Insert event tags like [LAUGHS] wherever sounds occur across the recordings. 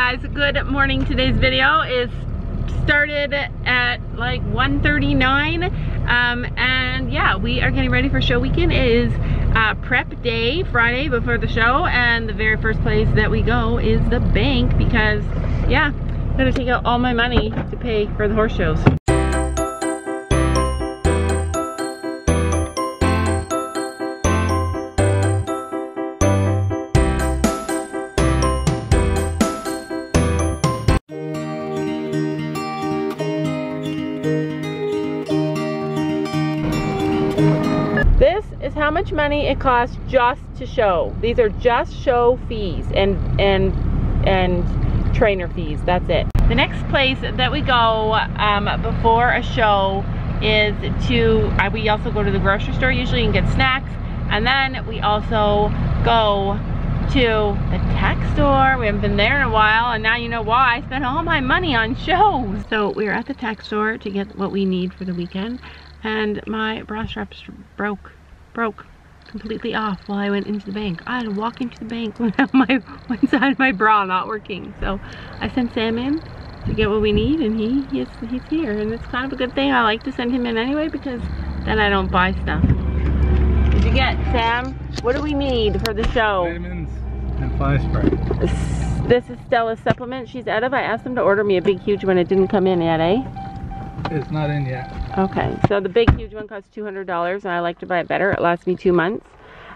guys, good morning. Today's video is started at like 1.39 um, and yeah, we are getting ready for show weekend. It is uh, prep day, Friday before the show and the very first place that we go is the bank because yeah, I'm gonna take out all my money to pay for the horse shows. How much money it costs just to show. These are just show fees and and and trainer fees. That's it. The next place that we go um, before a show is to. Uh, we also go to the grocery store usually and get snacks, and then we also go to the tack store. We haven't been there in a while, and now you know why. I spent all my money on shows. So we are at the tack store to get what we need for the weekend and my bra straps broke broke completely off while I went into the bank. I had to walk into the bank [LAUGHS] without my one side of my bra not working. So I sent Sam in to get what we need and he he's, he's here and it's kind of a good thing. I like to send him in anyway because then I don't buy stuff. What did you get Sam? What do we need for the show? Vitamins and fly spray. This is Stella's supplement she's out of. I asked them to order me a big huge one. It didn't come in yet, eh? It's not in yet. Okay, so the big huge one costs $200 and I like to buy it better. It lasts me two months.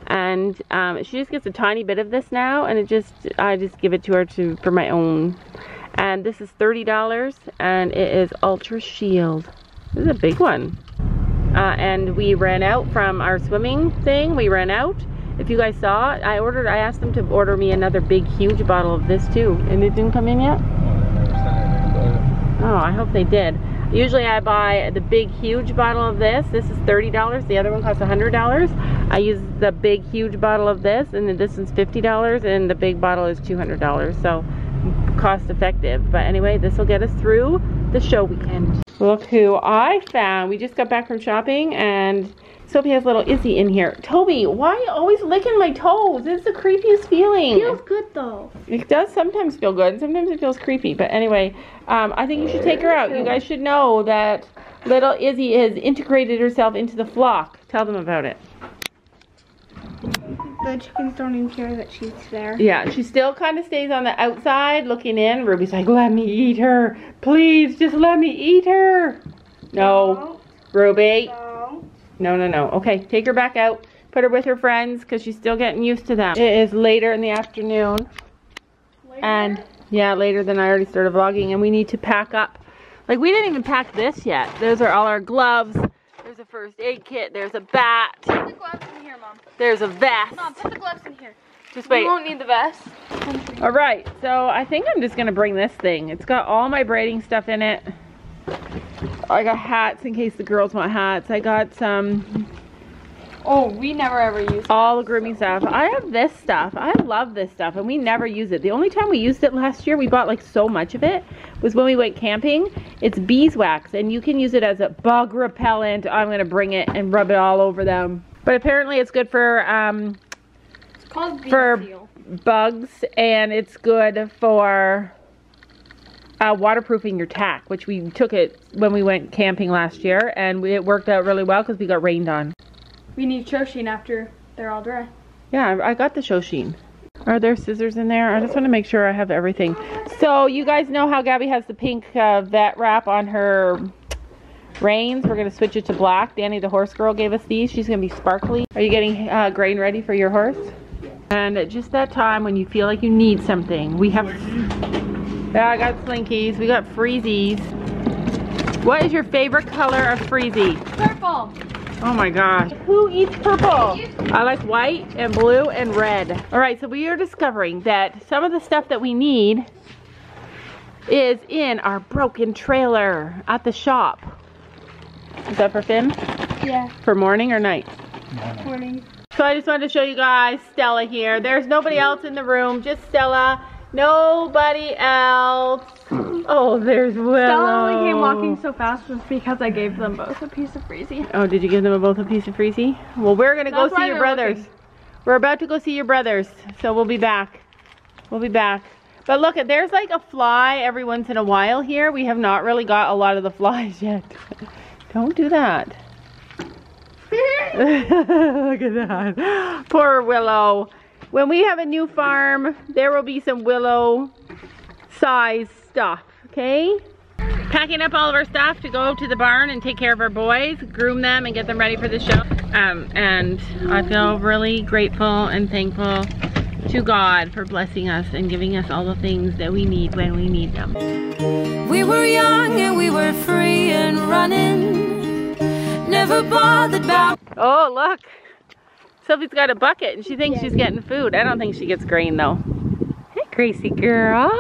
And um, she just gets a tiny bit of this now and it just, I just give it to her to for my own. And this is $30 and it is Ultra Shield. This is a big one. Uh, and we ran out from our swimming thing. We ran out. If you guys saw, I ordered, I asked them to order me another big huge bottle of this too. And it didn't come in yet? Oh, they never said anything about Oh, I hope they did. Usually I buy the big huge bottle of this. This is $30. The other one costs $100. I use the big huge bottle of this and this is $50 and the big bottle is $200. So cost effective. But anyway, this will get us through the show weekend. Look who I found. We just got back from shopping and Sophie has little Izzy in here. Toby, why are you always licking my toes? It's the creepiest feeling. It Feels good though. It does sometimes feel good, sometimes it feels creepy. But anyway, um, I think you should take her out. You guys should know that little Izzy has integrated herself into the flock. Tell them about it. The chickens don't even care that she's there. Yeah, she still kind of stays on the outside looking in. Ruby's like, let me eat her. Please, just let me eat her. No, Ruby. No. No, no, no. Okay, take her back out. Put her with her friends because she's still getting used to them. It is later in the afternoon. And yeah, later than I already started vlogging and we need to pack up. Like we didn't even pack this yet. Those are all our gloves. There's a first aid kit. There's a bat. Put the gloves in here, Mom. There's a vest. Mom, put the gloves in here. Just wait. We won't need the vest. All right, so I think I'm just gonna bring this thing. It's got all my braiding stuff in it. I got hats in case the girls want hats. I got some Oh, we never ever use all the grooming stuff. I have this stuff. I love this stuff and we never use it. The only time we used it last year, we bought like so much of it, was when we went camping. It's beeswax and you can use it as a bug repellent. I'm gonna bring it and rub it all over them. But apparently it's good for um, It's called bee For- seal. bugs and it's good for uh, waterproofing your tack, which we took it when we went camping last year and we, it worked out really well because we got rained on. We need Show Sheen after they're all dry. Yeah, I got the Show Sheen. Are there scissors in there? I just want to make sure I have everything. So you guys know how Gabby has the pink uh, vet wrap on her reins. We're going to switch it to black. Danny, the horse girl, gave us these. She's going to be sparkly. Are you getting uh, grain ready for your horse? And at just that time when you feel like you need something, we have... Yeah, I got slinkies. We got freezies. What is your favorite color of freezy? Purple. Oh my gosh. Who eats purple? I like white and blue and red. All right, so we are discovering that some of the stuff that we need is in our broken trailer at the shop. Is that for Finn? Yeah. For morning or night? Morning. So I just wanted to show you guys Stella here. There's nobody else in the room, just Stella. Nobody else. Oh, there's Willow. Stella only came walking so fast was because I gave them both a piece of freezy. Oh, did you give them both a piece of freezy? Well, we're gonna go see your brothers. looking. We're about to go see your brothers, so we'll be back. We'll be back. But look, at there's like a fly every once in a while here. We have not really got a lot of the flies [LAUGHS] yet. Don't do that. [LAUGHS] [LAUGHS] look at that. Poor Willow. When we have a new farm, there will be some Willow size stuff, okay? Packing up all of our stuff to go to the barn and take care of our boys, groom them and get them ready for the show. Um, and I feel really grateful and thankful to God for blessing us and giving us all the things that we need when we need them. We were young and we were free and running. Never bothered about Oh, look. Sophie's got a bucket and she thinks she's getting food. I don't think she gets grain though. Hey, Gracie girl.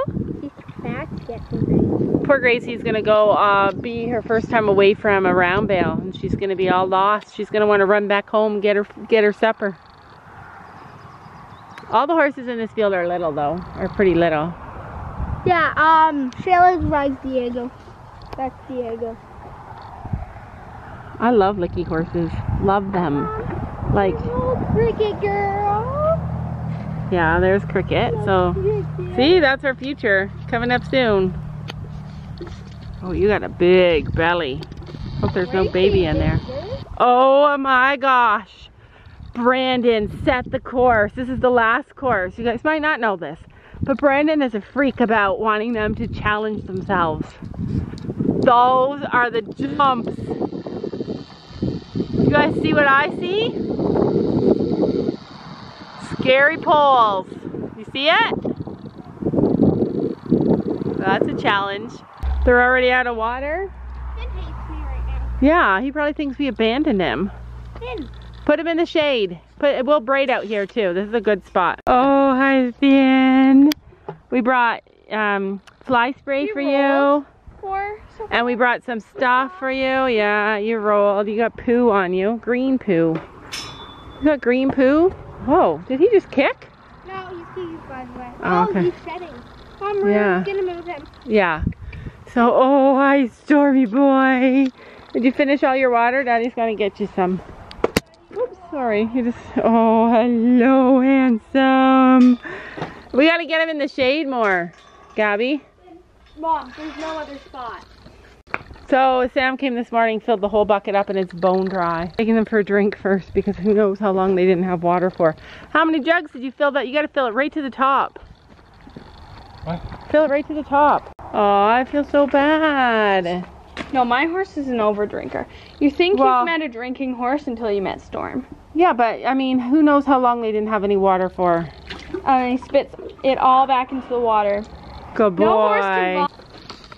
Poor Gracie's gonna go uh, be her first time away from a round bale and she's gonna be all lost. She's gonna wanna run back home, get her, get her supper. All the horses in this field are little though, are pretty little. Yeah, um, Shayla rides Diego. That's Diego. I love licky horses. Love them. Like, Oh, cricket girl. yeah, there's Cricket. So, see, that's our future coming up soon. Oh, you got a big belly. Hope there's no baby in there. Oh my gosh. Brandon set the course. This is the last course. You guys might not know this, but Brandon is a freak about wanting them to challenge themselves. Those are the jumps. You guys see what I see? Scary poles. You see it? That's a challenge. They're already out of water? Finn hates me right now. Yeah, he probably thinks we abandoned him. Finn. Put him in the shade. Put we'll braid out here too. This is a good spot. Oh, hi Finn. We brought um, fly spray You for rolled? you. Four. So And we brought some stuff for you. Yeah, you rolled. You got poo on you. Green poo. You got green poo? Whoa, did he just kick? No, he's he's by the way. Oh, oh, okay. he's shedding. Mom, we're Yeah. gonna move him. Yeah. So, oh, hi, Stormy boy. Did you finish all your water? Daddy's gonna get you some. Oops, sorry. You just, oh, hello, handsome. We gotta get him in the shade more, Gabby. Mom, there's no other spot. So Sam came this morning, filled the whole bucket up, and it's bone dry. Taking them for a drink first because who knows how long they didn't have water for. How many jugs did you fill that? You gotta fill it right to the top. What? Fill it right to the top. Oh, I feel so bad. No, my horse is an overdrinker. You think Well- you've met a drinking horse until you met Storm. Yeah, but I mean, who knows how long they didn't have any water for? And he spits it all back into the water. Good boy. No horse can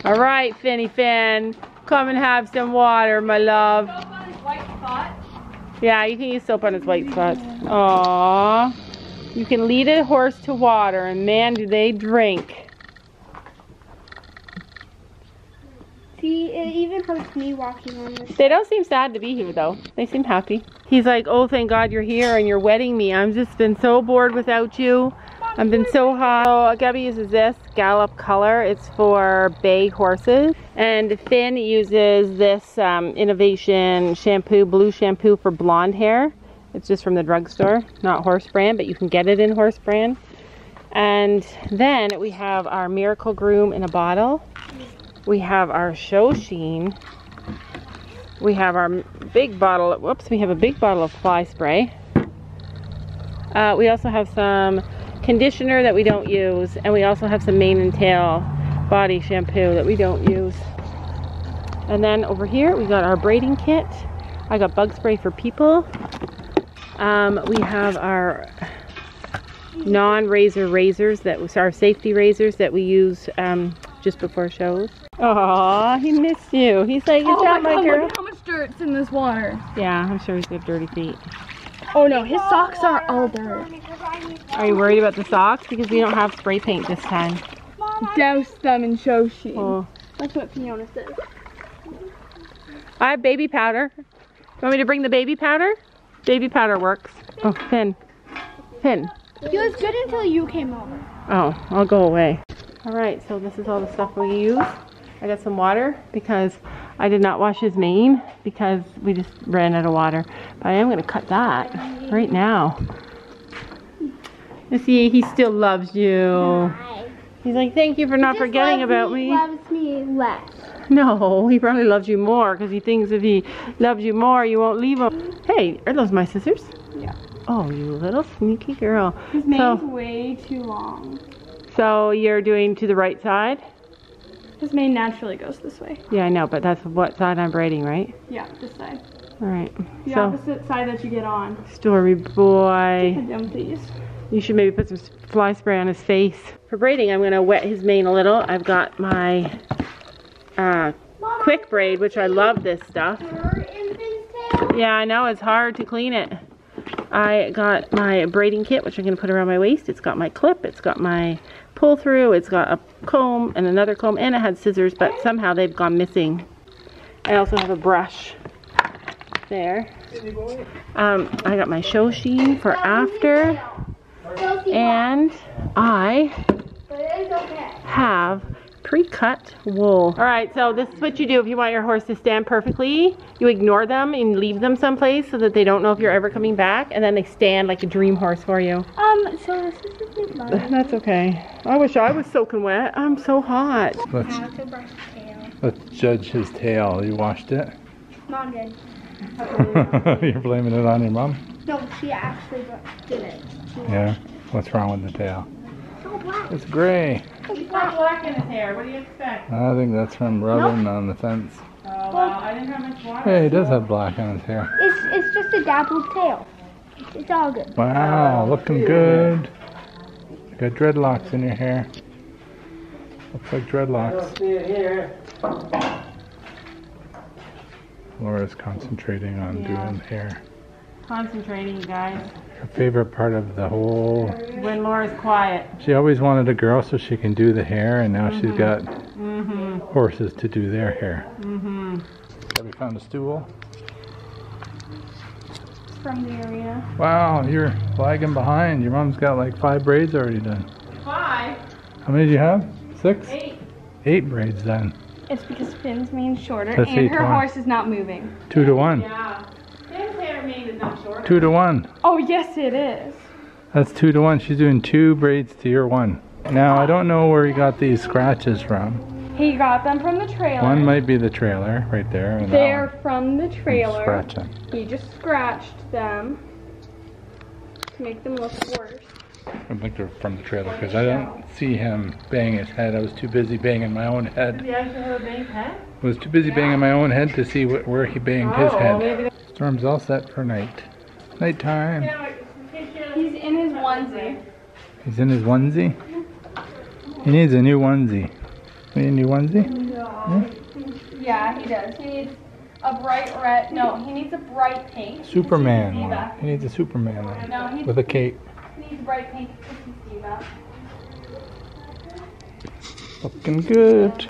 All right, Finny Finn. Come and have some water, my love. Yeah, you can use soap on his white spots. Aww. You can lead a horse to water, and man, do they drink. See, it even hurts me walking on this. They don't seem sad to be here, though. They seem happy. He's like, oh, thank God you're here and you're wetting me. I've just been so bored without you. I've been so hot. So Gabby uses this Gallop Color. It's for bay horses. And Finn uses this um, Innovation shampoo, blue shampoo for blonde hair. It's just from the drugstore, not horse brand, but you can get it in horse brand. And then we have our Miracle Groom in a bottle. We have our Show Sheen. We have our big bottle, whoops, we have a big bottle of fly spray. Uh, we also have some conditioner that we don't use, and we also have some mane and tail body shampoo that we don't use. And then over here, we got our braiding kit. I got bug spray for people. Um, we have our non-razor razors that was our safety razors that we use um, just before shows. Oh, he missed you. He's like, Oh "Is that my girl?" look at how much dirt's in this water. Yeah, I'm sure he's got dirty feet. Oh no, his socks are all dirt. Are you worried about the socks? Because we don't have spray paint this time. Douse them in show sheen. Oh. That's what Fiona says. I have baby powder. You want me to bring the baby powder? Baby powder works. Oh, Finn. Finn. He was good until you came over. Oh, I'll go away. All right, so this is all the stuff we use. I got some water because I did not wash his mane because we just ran out of water. But I am going to cut that right now. You see, he still loves you. He's like, thank you for not forgetting about me. me. Loves me less. No, he probably loves you more because he thinks if he loves you more, you won't leave him. Hey, are those my scissors? Yeah. Oh, you little sneaky girl. His mane's So, way too long. so you're doing to the right side? His mane naturally goes this way. Yeah, I know, but that's what side I'm braiding, right? Yeah, this side. All right. The so, opposite side that you get on. story boy. Them, please. You should maybe put some fly spray on his face. For braiding, I'm gonna wet his mane a little. I've got my uh, quick braid, which I love this stuff. Her infant's tail. Yeah, I know it's hard to clean it. I got my braiding kit, which I'm gonna put around my waist. It's got my clip, it's got my pull through, it's got a comb and another comb, and it had scissors, but somehow they've gone missing. I also have a brush there. Um, I got my show sheen for after, and I have pre-cut wool. All right, so this is what you do if you want your horse to stand perfectly. You ignore them and leave them someplace so that they don't know if you're ever coming back, and then they stand like a dream horse for you. Um, so this is the big one. [LAUGHS] That's okay. I wish I was soaking wet. I'm so hot. Let's How to brush tail. let's judge his tail. You washed it? Mom did. [LAUGHS] You're blaming it on your mom? No, she actually did it. She Yeah. What's wrong with the tail? So black. It's gray. He's got black in his hair. What do you expect? I think that's from rubbing on the fence. Oh, well, I didn't have much water. Hey, he does have black on his hair. It's it's just a dappled tail. It's all good. Wow, looking good. You got dreadlocks in your hair. Looks like dreadlocks. Laura's concentrating on Yeah. doing hair. Concentrating, you guys. Her favorite part of the whole. When Laura's quiet. She always wanted a girl so she can do the hair, and now she's got Mm-hmm. horses to do their hair. Mm-hmm. Have you found a stool? From the arena. Wow, you're lagging behind. Your mom's got like five braids already done. Five, How many do you have? Six? eight. Eight braids done. It's because Finn's mean shorter Let's and her horse is not moving. Two to one. Yeah. His hair mane is not short. Two to one. Oh, yes, it is. That's two to one. She's doing two braids to your one. Now, I don't know where he got these scratches from. He got them from the trailer. One might be the trailer right there. They're from the trailer. Scratching. He just scratched them to make them look worse. I think they're from the trailer because I don't see him bang his head. I was too busy banging my own head. Does he actually have a big head? I was too busy banging my own head to see wh- where he banged his Oh, head. Storm's all set for night. Nighttime. He's in his onesie. He's in his onesie. He needs a new onesie. We Need a new onesie? Yeah, he does. He needs a bright red. No, he needs a bright pink. Superman Diva. one. He needs a Superman one No, he with a cape. he needs bright pink. Kissy Diva. Looking good.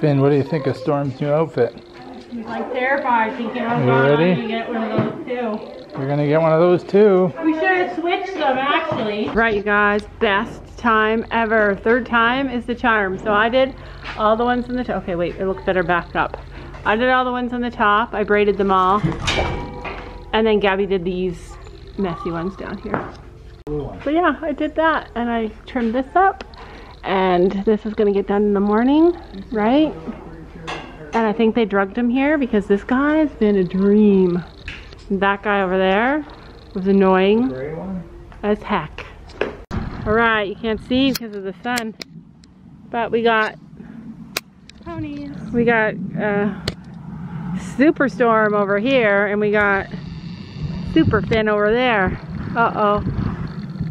Finn, what do you think of Storm's new outfit? He's like terrified, thinking, oh You god, ready? I need to get one of those too. You're gonna get one of those too. We should have switched them actually. Right, you guys, best time ever. Third time is the charm. So I did all the ones in the top. Okay, wait, it looks better backed up. I did all the ones on the top. I braided them all. And then Gabby did these messy ones down here. So yeah, I did that and I trimmed this up. And this is gonna get done in the morning, right? And I think they drugged him here because this guy's been a dream. That guy over there was annoying Gray one? as heck. All right, you can't see because of the sun, but we got Ponies. we got uh, Superstorm over here, and we got Superfin over there. Uh oh,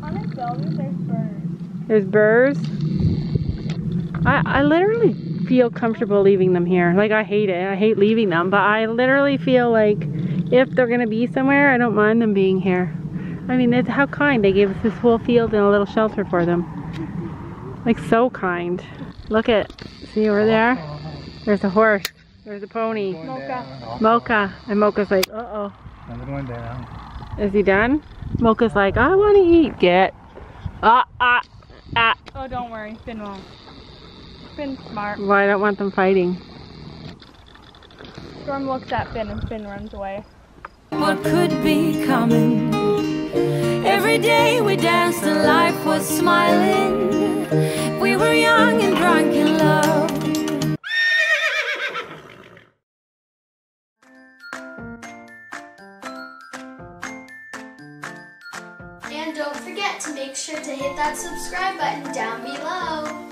On his shoulders, there's birds. there's burrs. I I literally feel comfortable leaving them here. Like I hate it. I hate leaving them, but I literally feel like if they're gonna be somewhere, I don't mind them being here. I mean, it's how kind they gave us this whole field and a little shelter for them. Like so kind. Look at, see over there? There's a horse. There's a pony. Mocha. Mocha. And Mocha's like, uh oh. Another one down. Is he done? Mocha's like, I want to eat. Get. Ah, ah, ah. Oh, don't worry. Finn won't. Finn's smart. Well, I don't want them fighting. Storm looks at Finn and Finn runs away. What could be coming. Every day we danced and life was smiling. We were young and drunk in love. And don't forget to make sure to hit that subscribe button down below.